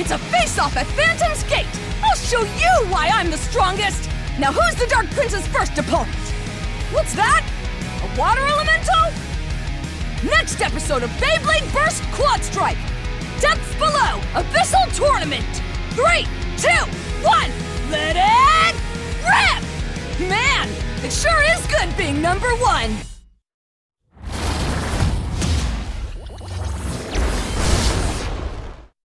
It's a face-off at Phantom's Gate! I'll show you why I'm the strongest! Now who's the Dark Prince's first opponent? What's that? A water elemental? Next episode of Beyblade Burst Quad Strike! Depths Below Abyssal Tournament! Three, two, one, let it rip! Man, it sure is good being number one!